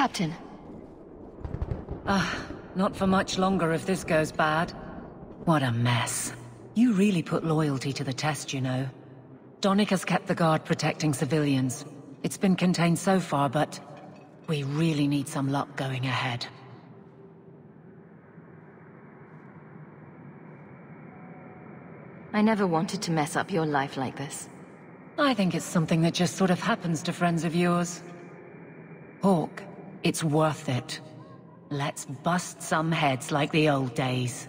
Captain. Ah, not for much longer if this goes bad. What a mess. You really put loyalty to the test, you know. Donnic has kept the guard protecting civilians. It's been contained so far, but... We really need some luck going ahead. I never wanted to mess up your life like this. I think it's something that just sort of happens to friends of yours. Hawke, it's worth it. Let's bust some heads like the old days.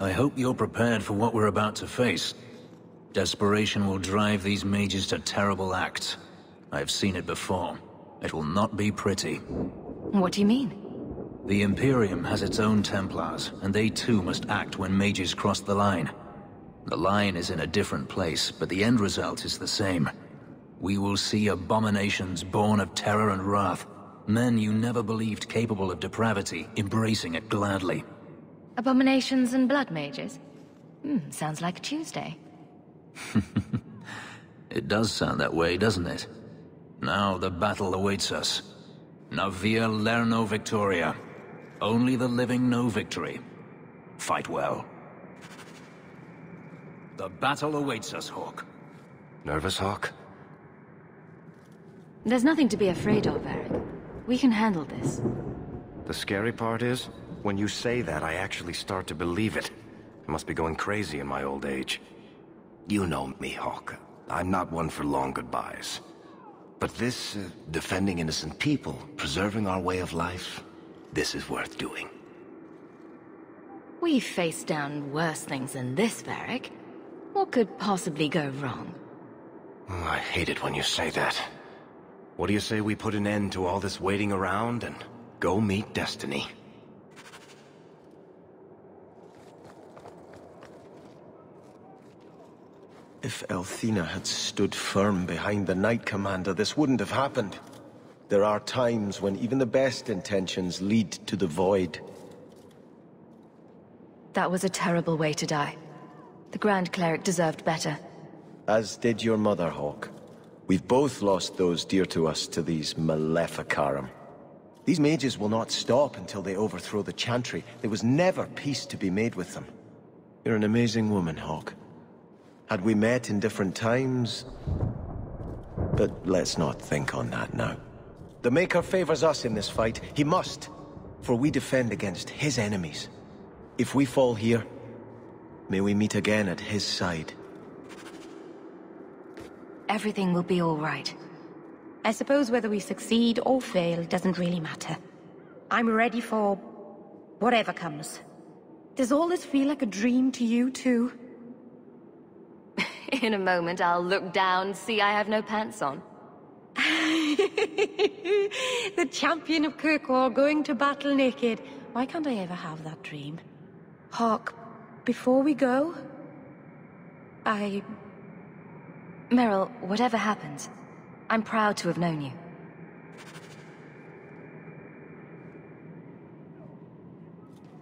I hope you're prepared for what we're about to face. Desperation will drive these mages to terrible acts. I've seen it before. It will not be pretty. What do you mean? The Imperium has its own Templars, and they too must act when mages cross the line. The line is in a different place, but the end result is the same. We will see abominations born of terror and wrath. Men you never believed capable of depravity, embracing it gladly. Abominations and blood mages? Hmm, sounds like Tuesday. it does sound that way, doesn't it? Now the battle awaits us. Navia Lerno Victoria. Only the living know victory. Fight well. The battle awaits us, Hawke. Nervous, Hawke? There's nothing to be afraid of, Varric. We can handle this. The scary part is, when you say that, I actually start to believe it. I must be going crazy in my old age. You know me, Hawke. I'm not one for long goodbyes. But this, uh, defending innocent people, preserving our way of life, this is worth doing. We've faced down worse things than this, Varric. What could possibly go wrong? Oh, I hate it when you say that. What do you say we put an end to all this waiting around and go meet Destiny? If Elthina had stood firm behind the Knight Commander, this wouldn't have happened. There are times when even the best intentions lead to the void. That was a terrible way to die. The Grand Cleric deserved better. As did your mother, Hawke. We've both lost those dear to us to these Maleficarum. These mages will not stop until they overthrow the Chantry. There was never peace to be made with them. You're an amazing woman, Hawke. Had we met in different times... But let's not think on that now. The Maker favors us in this fight. He must. For we defend against his enemies. If we fall here, may we meet again at his side. Everything will be all right. I suppose whether we succeed or fail doesn't really matter. I'm ready for... whatever comes. Does all this feel like a dream to you, too? In a moment, I'll look down, see I have no pants on. the champion of Kirkwall going to battle naked. Why can't I ever have that dream? Hawke, before we go... I... Merrill, whatever happens, I'm proud to have known you.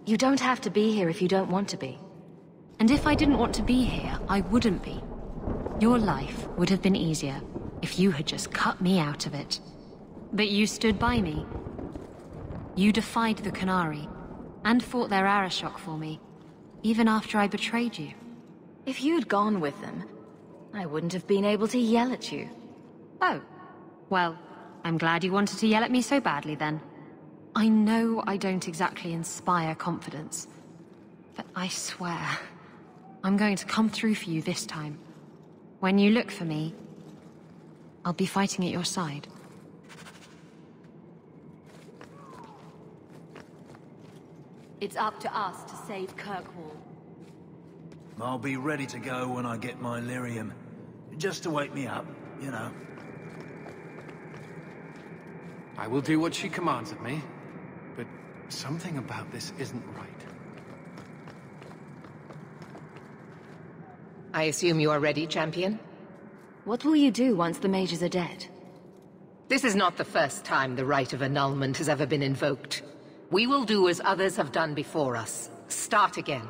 You don't have to be here if you don't want to be. And if I didn't want to be here, I wouldn't be. Your life would have been easier if you had just cut me out of it. But you stood by me. You defied the Qunari, and fought their Arishok for me, even after I betrayed you. If you'd gone with them, I wouldn't have been able to yell at you. Oh. Well, I'm glad you wanted to yell at me so badly then. I know I don't exactly inspire confidence, but I swear, I'm going to come through for you this time. When you look for me, I'll be fighting at your side. It's up to us to save Kirkwall. I'll be ready to go when I get my lyrium. Just to wake me up, you know. I will do what she commands of me, but something about this isn't right. I assume you are ready, champion? What will you do once the mages are dead? This is not the first time the right of annulment has ever been invoked. We will do as others have done before us. Start again.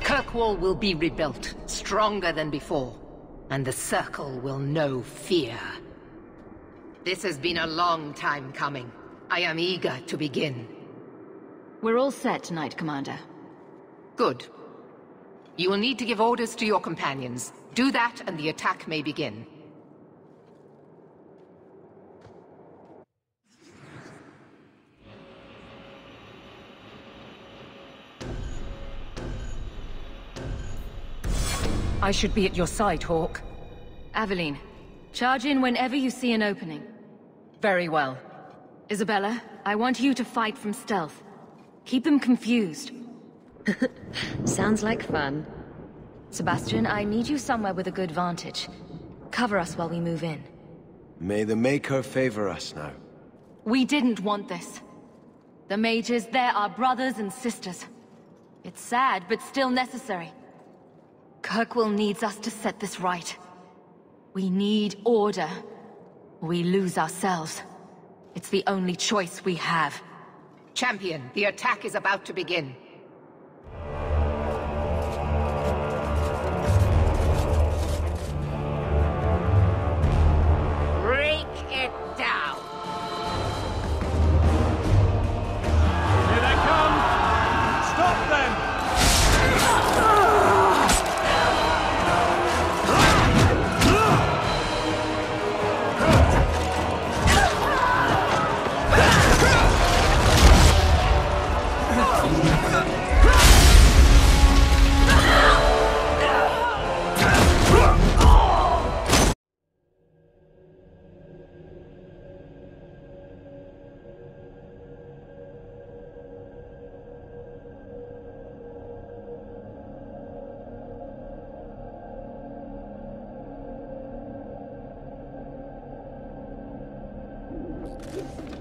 Kirkwall will be rebuilt, stronger than before, and the Circle will know fear. This has been a long time coming. I am eager to begin. We're all set tonight, Commander. Good. You will need to give orders to your companions. Do that and the attack may begin. I should be at your side, Hawke. Aveline, charge in whenever you see an opening. Very well. Isabela, I want you to fight from stealth. Keep them confused. Sounds like fun. Sebastian, I need you somewhere with a good vantage. Cover us while we move in. May the Maker favor us now. We didn't want this. The mages, they're our brothers and sisters. It's sad, but still necessary. Kirkwall needs us to set this right. We need order. We lose ourselves. It's the only choice we have. Champion, the attack is about to begin.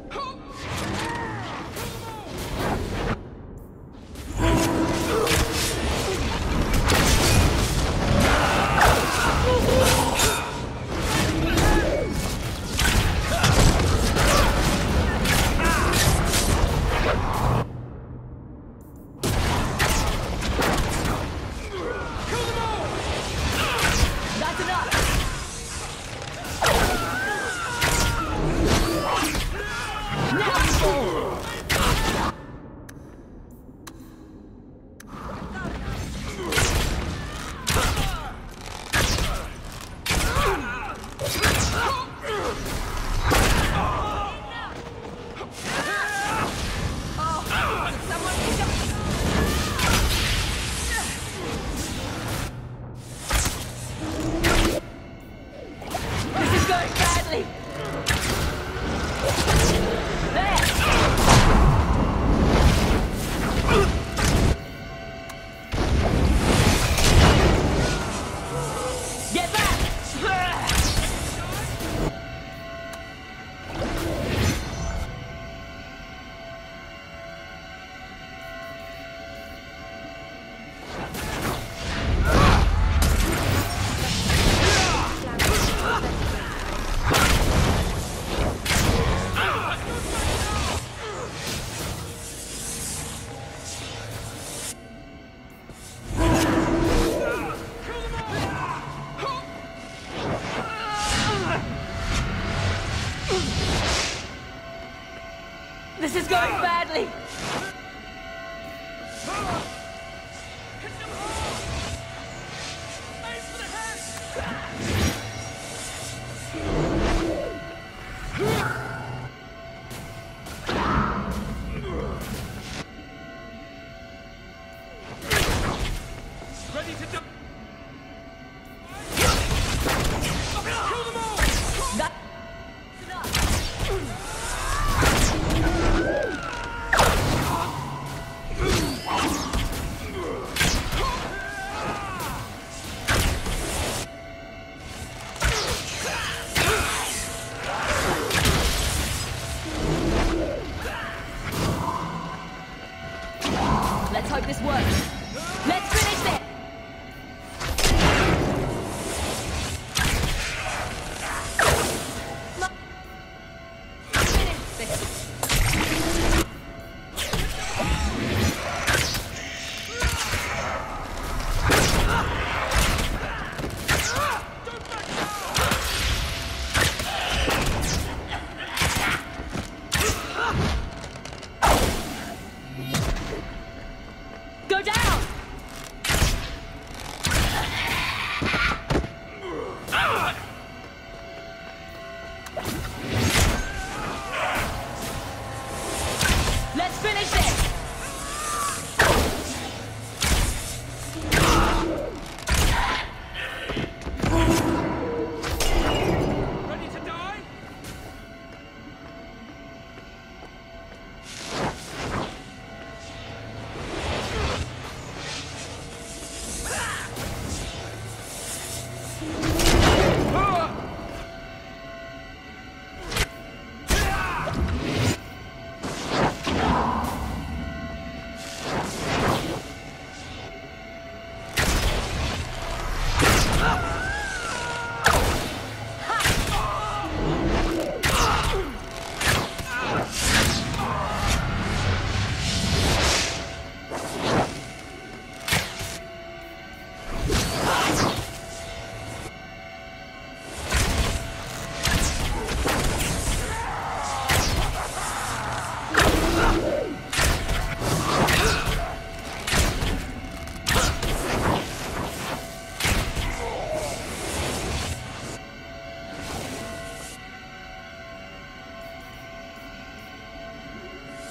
Ha!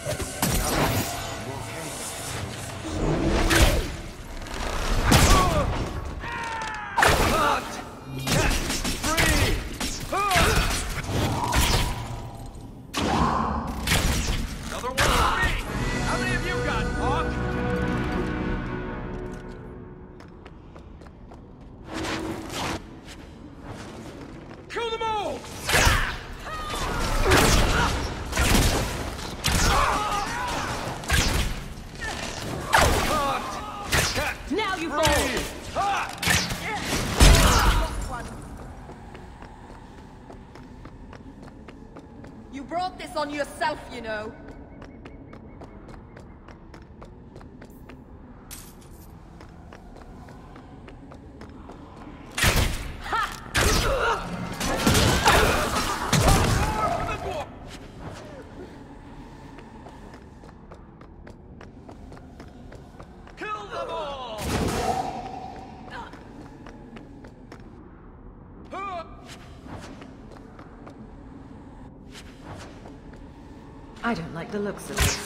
Okay. Know. Kill them all! I don't like the looks of this.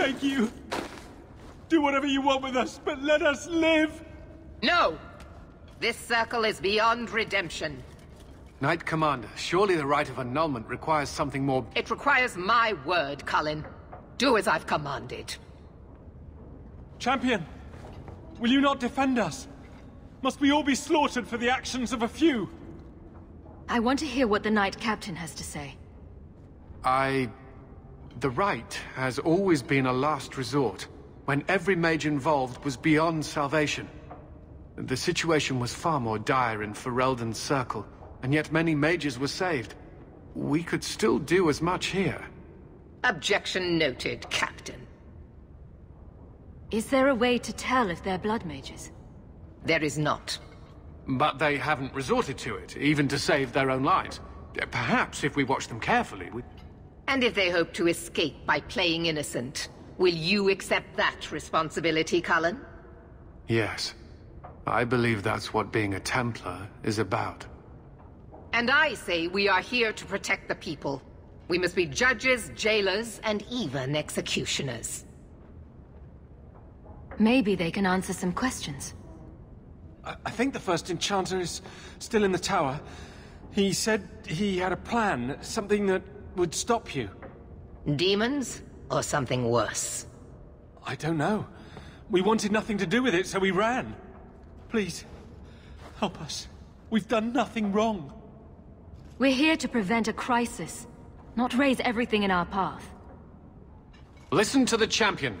Mercy, we beg you. Do whatever you want with us, but let us live! No! This circle is beyond redemption. Knight Commander, surely the right of annulment requires something more... It requires my word, Cullen. Do as I've commanded. Champion, will you not defend us? Must we all be slaughtered for the actions of a few? I want to hear what the Knight Captain has to say. I... The right has always been a last resort, when every mage involved was beyond salvation. The situation was far more dire in Ferelden's circle, and yet many mages were saved. We could still do as much here. Objection noted, Captain. Is there a way to tell if they're blood mages? There is not. But they haven't resorted to it, even to save their own lives. Perhaps if we watch them carefully, we... And if they hope to escape by playing innocent, will you accept that responsibility, Cullen? Yes. I believe that's what being a Templar is about. And I say we are here to protect the people. We must be judges, jailers, and even executioners. Maybe they can answer some questions. I, I think the first enchanter is still in the tower. He said he had a plan, something that would stop you. Demons? Or something worse? I don't know. We wanted nothing to do with it, so we ran. Please, help us. We've done nothing wrong. We're here to prevent a crisis, not raze everything in our path. Listen to the champion.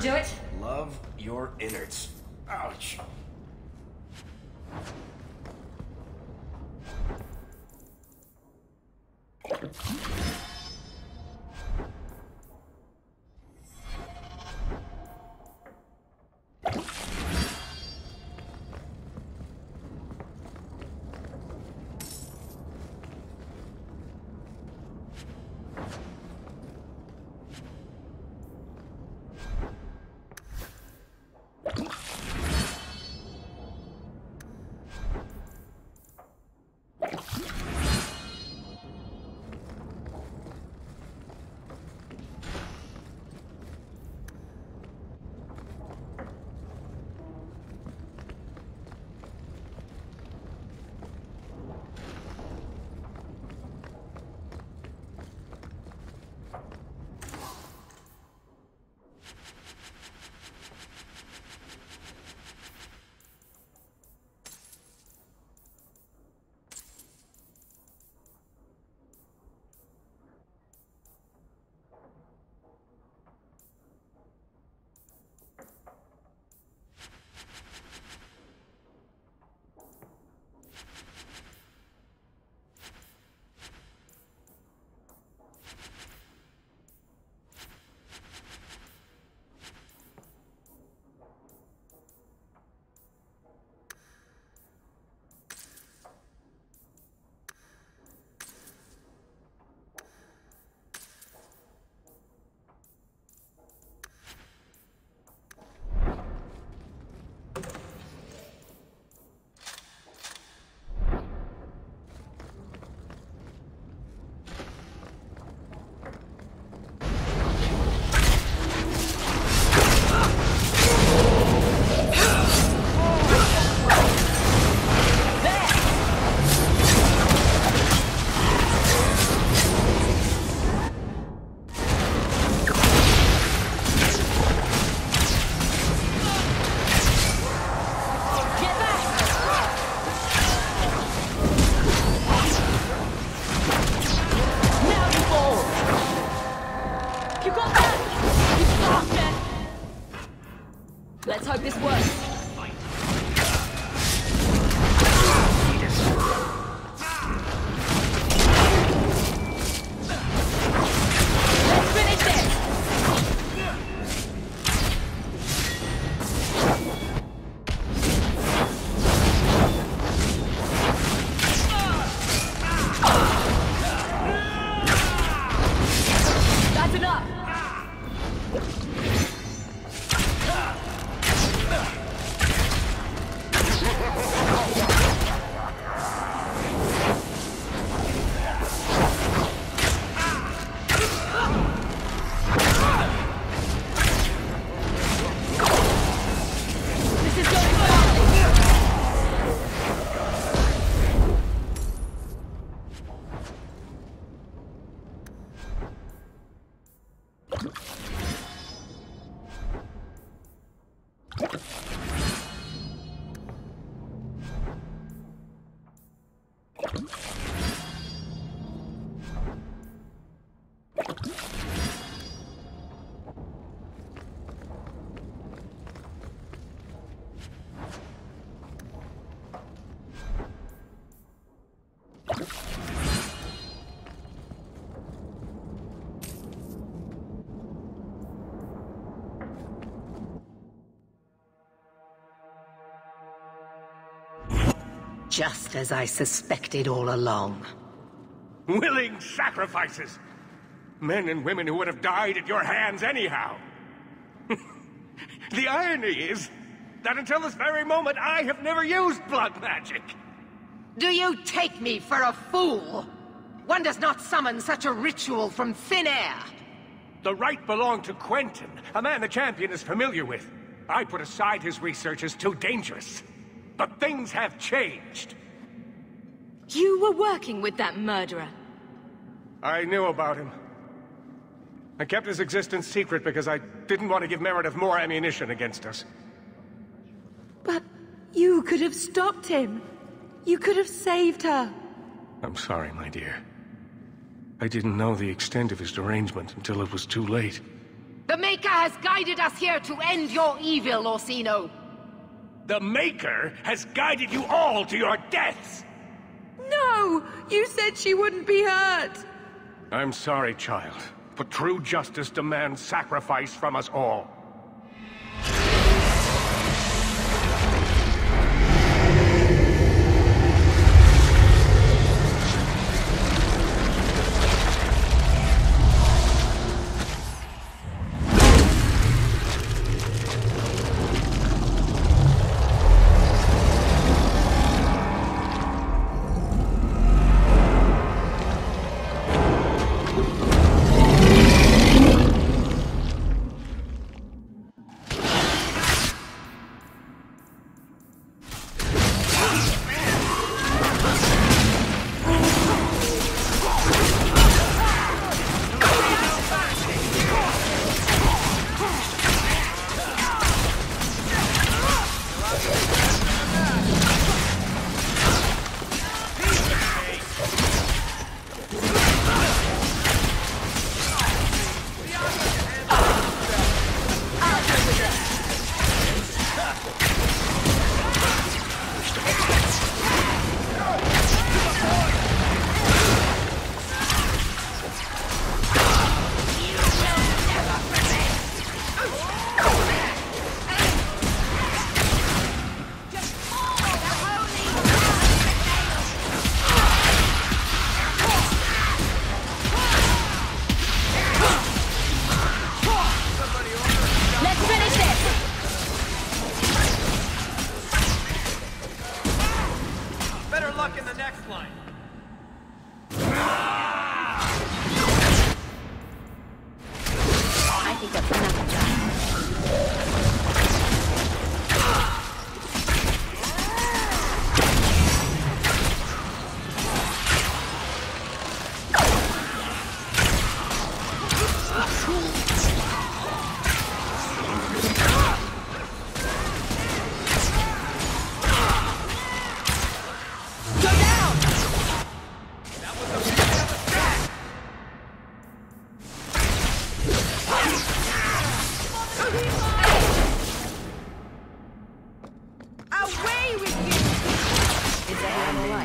do it. love your innards. Ouch. Just as I suspected all along. Willing sacrifices! Men and women who would have died at your hands anyhow. the irony is that until this very moment, I have never used blood magic. Do you take me for a fool? One does not summon such a ritual from thin air. The right belonged to Quentin, a man the champion is familiar with. I put aside his research as too dangerous. But things have changed. You were working with that murderer. I knew about him. I kept his existence secret because I didn't want to give Meredith more ammunition against us. But you could have stopped him. You could have saved her. I'm sorry, my dear. I didn't know the extent of his derangement until it was too late. The Maker has guided us here to end your evil, Orsino. The Maker has guided you all to your deaths! No! You said she wouldn't be hurt! I'm sorry, child, but true justice demands sacrifice from us all. Is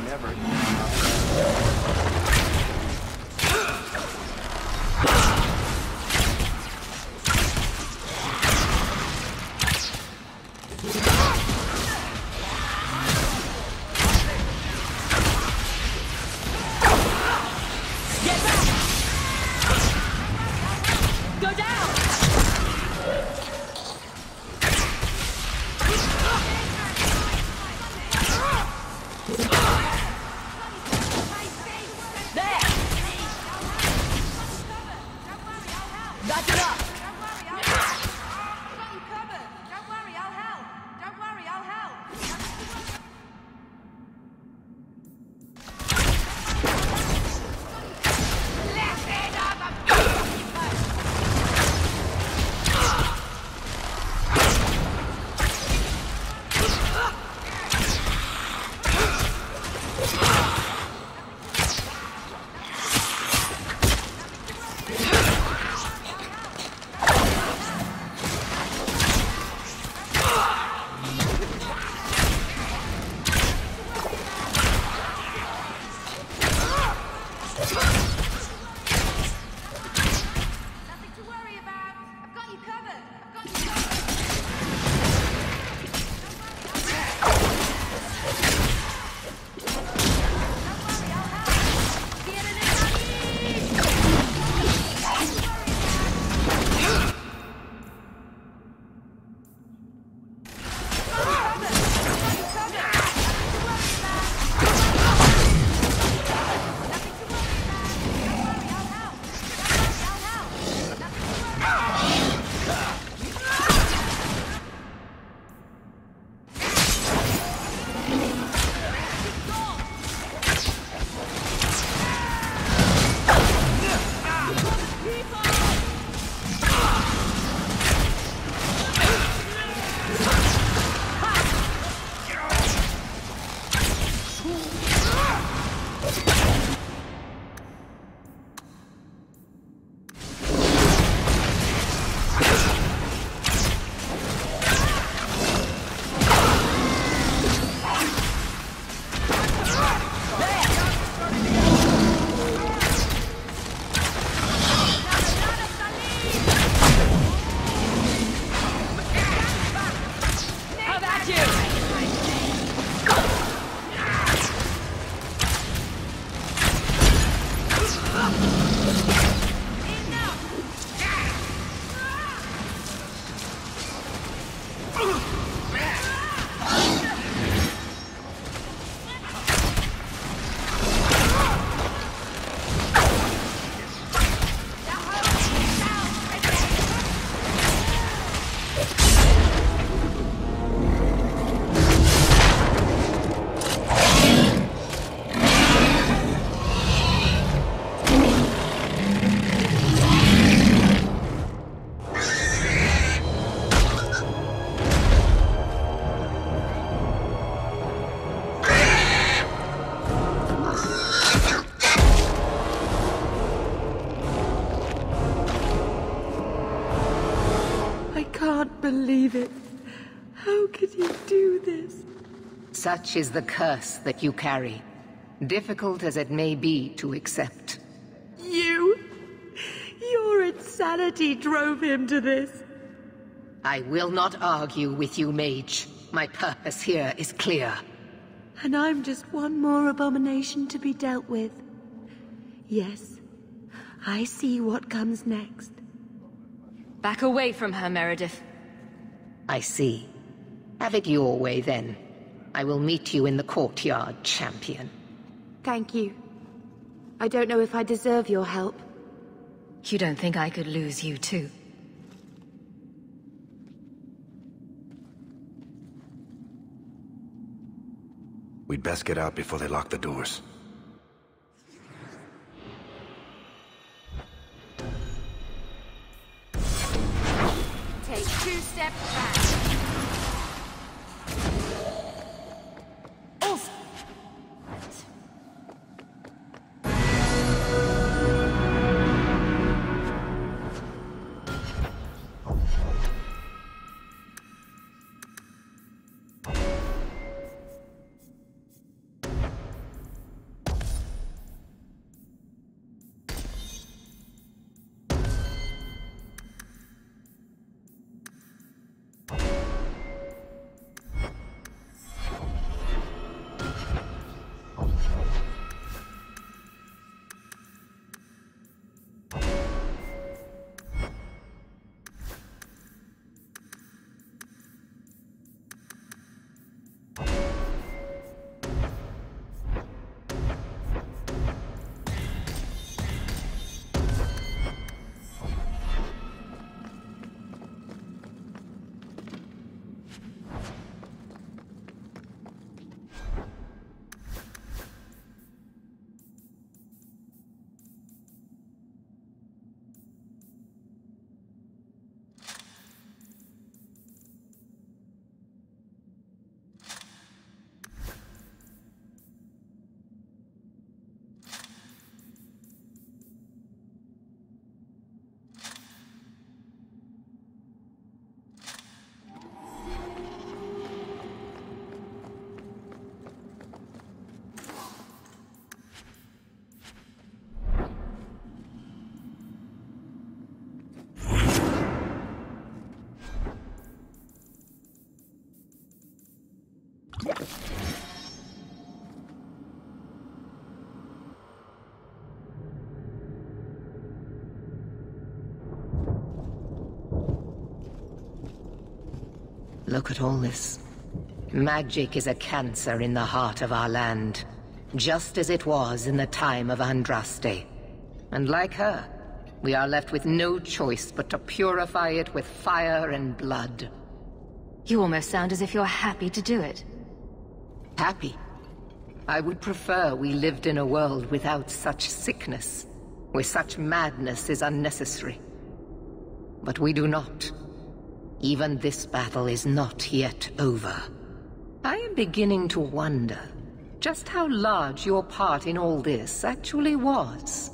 Such is the curse that you carry. Difficult as it may be to accept. You? Your insanity drove him to this. I will not argue with you, mage. My purpose here is clear. And I'm just one more abomination to be dealt with. Yes, I see what comes next. Back away from her, Meredith. I see. Have it your way, then. I will meet you in the courtyard, champion. Thank you. I don't know if I deserve your help. You don't think I could lose you, too? We'd best get out before they lock the doors. Take two steps back. Look at all this. Magic is a cancer in the heart of our land, just as it was in the time of Andraste. And like her, we are left with no choice but to purify it with fire and blood. You almost sound as if you're happy to do it. Happy? I would prefer we lived in a world without such sickness, where such madness is unnecessary. But we do not. Even this battle is not yet over. I am beginning to wonder just how large your part in all this actually was.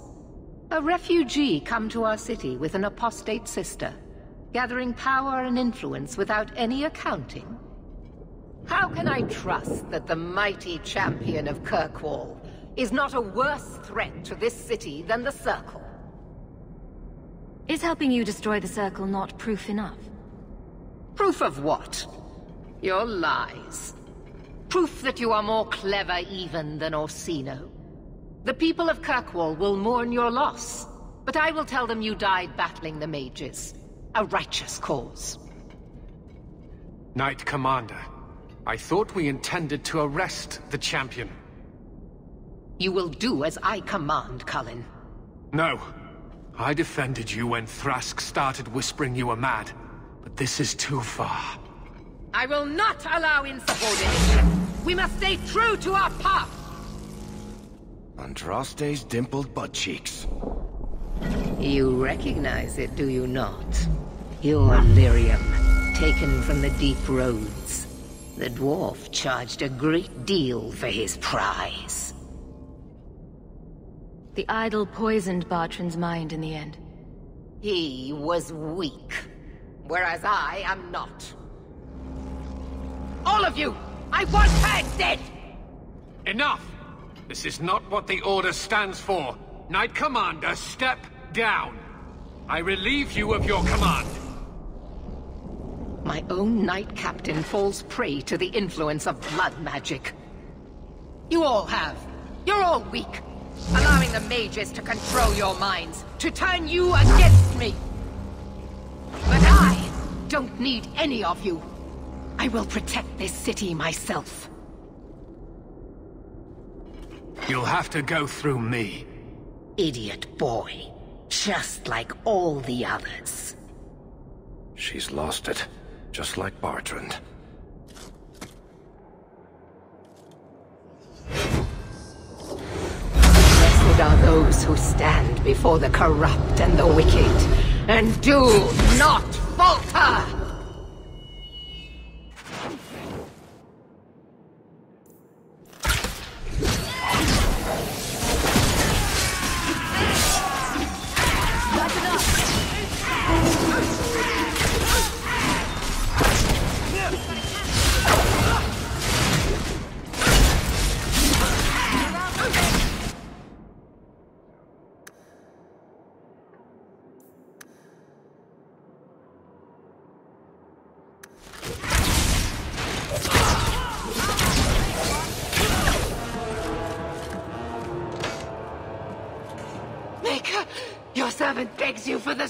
A refugee come to our city with an apostate sister, gathering power and influence without any accounting. How can I trust that the mighty champion of Kirkwall is not a worse threat to this city than the Circle? Is helping you destroy the Circle not proof enough? Proof of what? Your lies. Proof that you are more clever even than Orsino. The people of Kirkwall will mourn your loss, but I will tell them you died battling the mages. A righteous cause. Knight Commander, I thought we intended to arrest the champion. You will do as I command, Cullen. No. I defended you when Thrask started whispering you were mad, but this is too far. I will not allow insubordination. We must stay true to our path. Andraste's dimpled butt cheeks. You recognize it, do you not? Your lyrium, taken from the deep roads. The dwarf charged a great deal for his prize. The idol poisoned Bartrand's mind in the end. He was weak, whereas I am not. All of you! I want her dead! Enough! This is not what the Order stands for. Knight Commander, step down. I relieve you of your command. My own Knight Captain falls prey to the influence of blood magic. You all have. You're all weak. Allowing the mages to control your minds, to turn you against me. Don't need any of you. I will protect this city myself. You'll have to go through me. Idiot boy. Just like all the others. She's lost it, just like Bartrand. Blessed are those who stand before the corrupt and the wicked, and do not falter!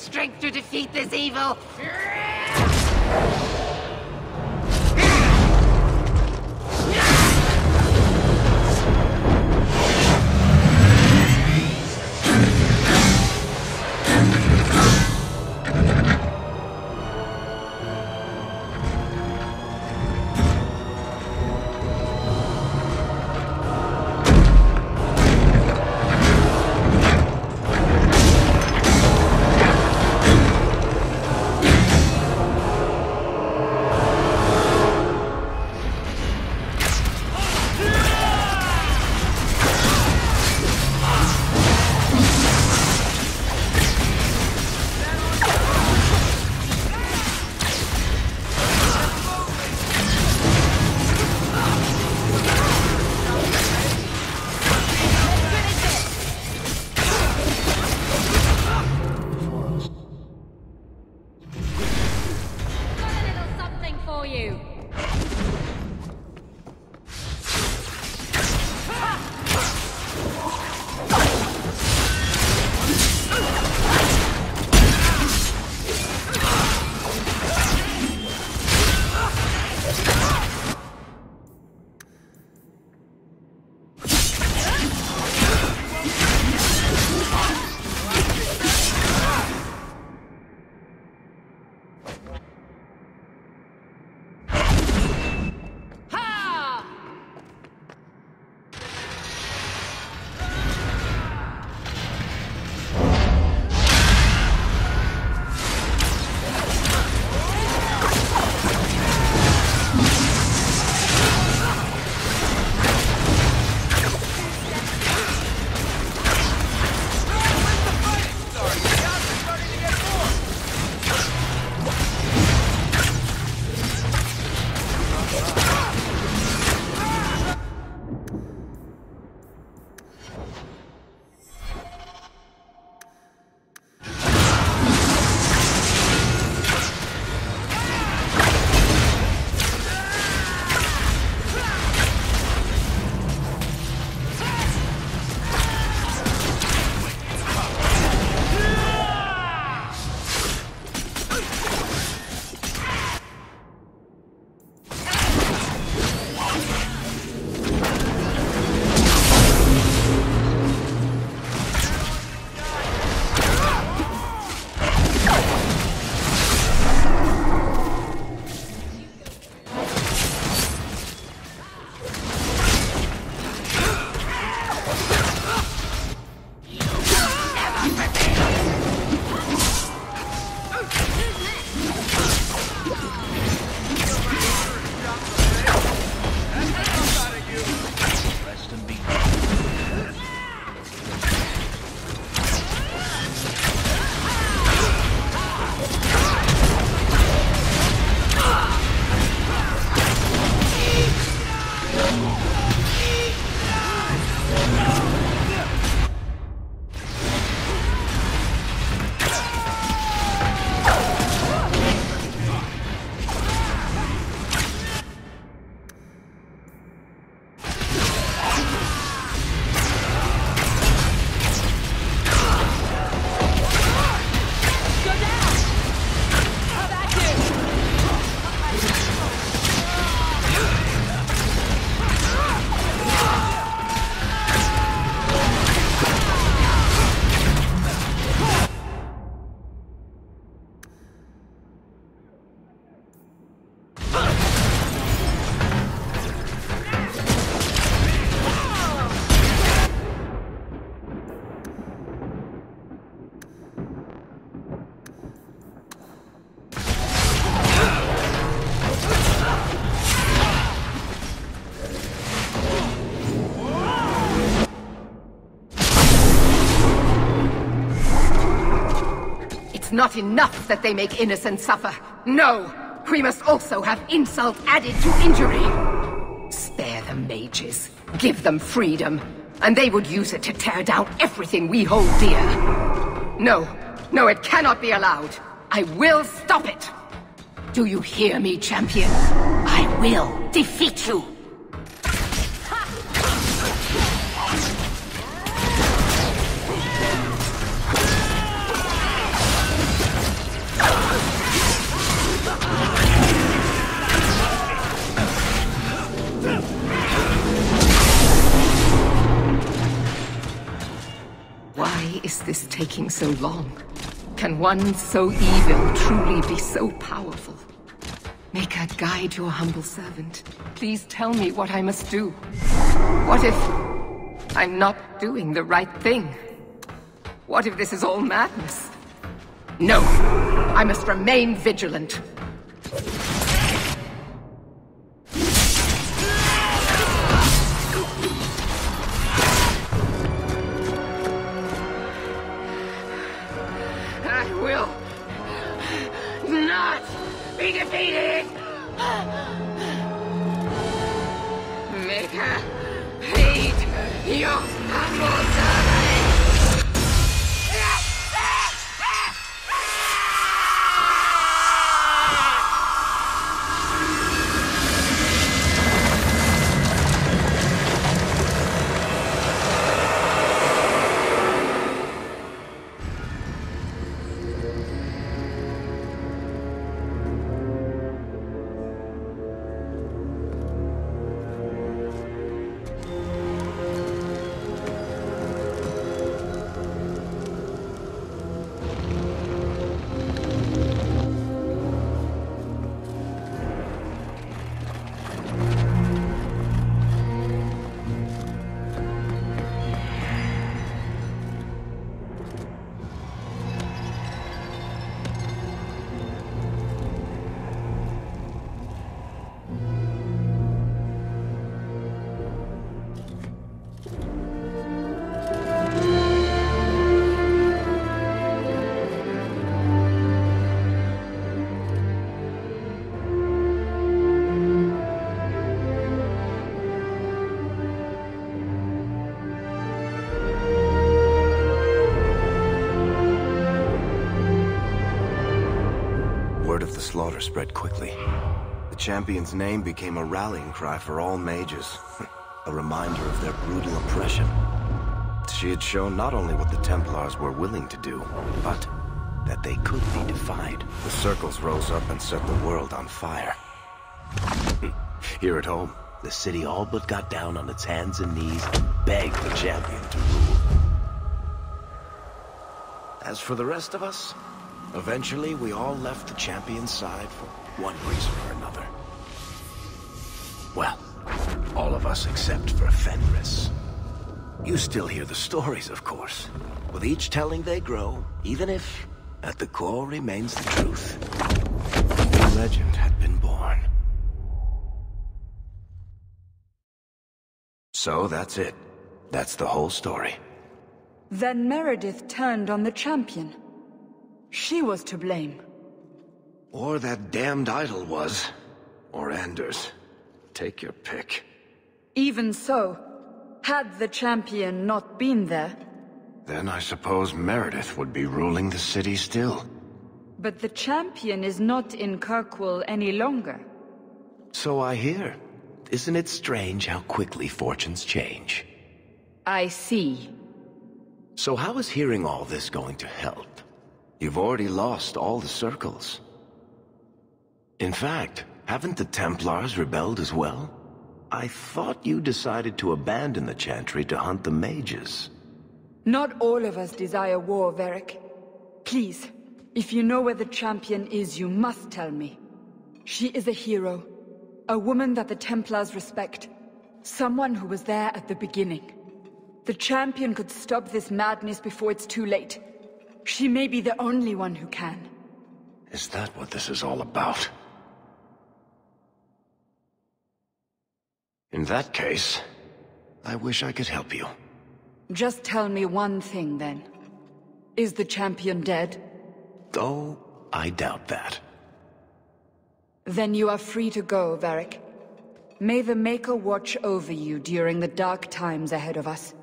Strength to defeat this evil. Not enough that they make innocents suffer. No! We must also have insult added to injury! Spare the mages. Give them freedom. And they would use it to tear down everything we hold dear. No. No, it cannot be allowed. I will stop it! Do you hear me, champion? I will defeat you! Taking so long? Can one so evil truly be so powerful? Maker, guide your humble servant. Please tell me what I must do. What if... I'm not doing the right thing? What if this is all madness? No! I must remain vigilant. Spread quickly. The champion's name became a rallying cry for all mages. a reminder of their brutal oppression. She had shown not only what the Templars were willing to do, but that they could be defied. The circles rose up and set the world on fire. Here at home, the city all but got down on its hands and knees and begged the champion to rule. As for the rest of us, eventually we all left the champion's side for one reason or another. Well, all of us except for Fenris. You still hear the stories, of course. With each telling they grow, even if, at the core remains the truth. A legend had been born. So that's it. That's the whole story. Then Meredith turned on the champion. She was to blame. Or that damned idol was. Or Anders. Take your pick. Even so, had the champion not been there, Then I suppose Meredith would be ruling the city still. but the champion is not in Kirkwall any longer. So I hear. Isn't it strange how quickly fortunes change? I see. So how is hearing all this going to help? You've already lost all the circles. In fact, haven't the Templars rebelled as well? I thought you decided to abandon the Chantry to hunt the mages. Not all of us desire war, Varric. Please, if you know where the champion is, you must tell me. She is a hero. A woman that the Templars respect. Someone who was there at the beginning. The champion could stop this madness before it's too late. She may be the only one who can. Is that what this is all about? In that case, I wish I could help you. Just tell me one thing, then. Is the champion dead? Oh, I doubt that. Then you are free to go, Varric. May the Maker watch over you during the dark times ahead of us.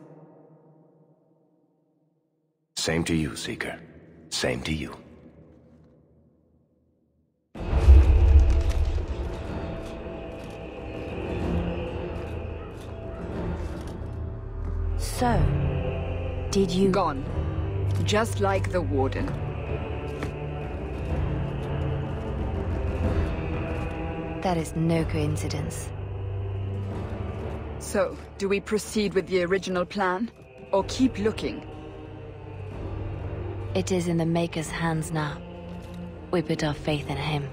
Same to you, Seeker. Same to you. So, did you... Gone. Just like the Warden. That is no coincidence. So, do we proceed with the original plan? Or keep looking? It is in the Maker's hands now. We put our faith in him.